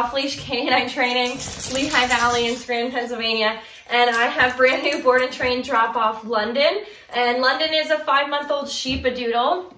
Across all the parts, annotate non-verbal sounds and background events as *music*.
off-leash canine training, Lehigh Valley in Scranton, Pennsylvania. And I have brand new board and train drop off London. And London is a five-month-old sheep, a doodle.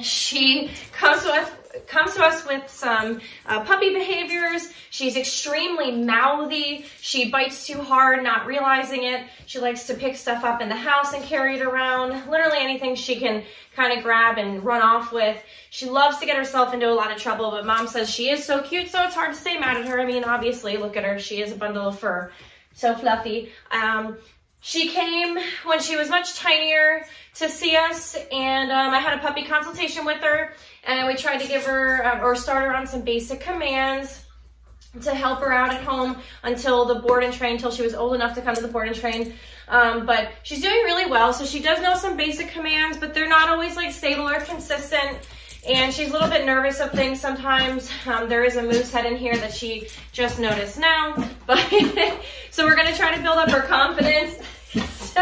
She comes us comes to us with some uh, puppy behaviors. She's extremely mouthy. She bites too hard, not realizing it. She likes to pick stuff up in the house and carry it around. Literally anything she can kind of grab and run off with. She loves to get herself into a lot of trouble, but mom says she is so cute, so it's hard to stay mad at her. I mean, obviously, look at her. She is a bundle of fur. So fluffy. Um, she came when she was much tinier to see us, and um, I had a puppy consultation with her, and we tried to give her uh, or start her on some basic commands to help her out at home until the board and train, until she was old enough to come to the board and train. Um, but she's doing really well, so she does know some basic commands, but they're not always like stable or consistent. And she's a little bit nervous of things sometimes. Um, there is a moose head in here that she just noticed now. *laughs* But so we're gonna try to build up her confidence. *laughs*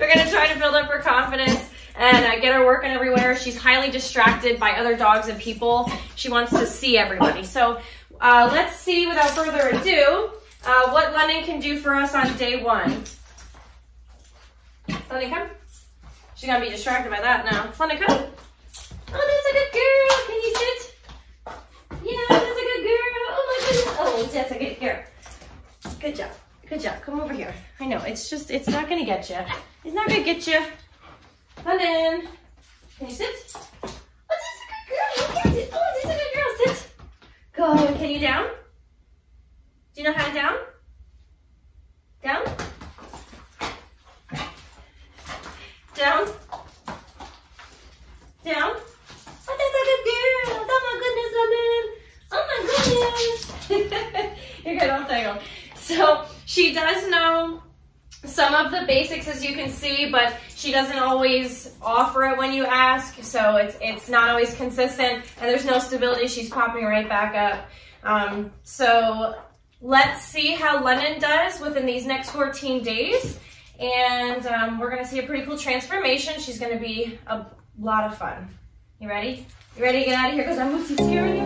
we're gonna try to build up her confidence and uh, get her working everywhere. She's highly distracted by other dogs and people. She wants to see everybody. So uh, let's see, without further ado, uh, what London can do for us on day one. London, come. She's gonna be distracted by that now. London, come. Oh, that's a good girl. Can you sit? Yeah, that's a good girl. Oh my goodness. Oh, that's a good girl. Good job. Good job. Come over here. I know, it's just, it's not gonna get you. It's not gonna get you. London. Can you sit? Oh, that's a good girl. You can. Oh, that's a good girl. Sit. Good. Can you down? Do you know how to down? Down? Down? Down? Oh, that's a good girl. Oh my goodness, London. Oh my goodness. *laughs* You're good, I'll tangle. So she does know some of the basics as you can see, but she doesn't always offer it when you ask. So it's, it's not always consistent and there's no stability. She's popping right back up. Um, so let's see how London does within these next 14 days. And um, we're gonna see a pretty cool transformation. She's gonna be a lot of fun. You ready? You ready to get out of here? Because I'm Moosey scaring you?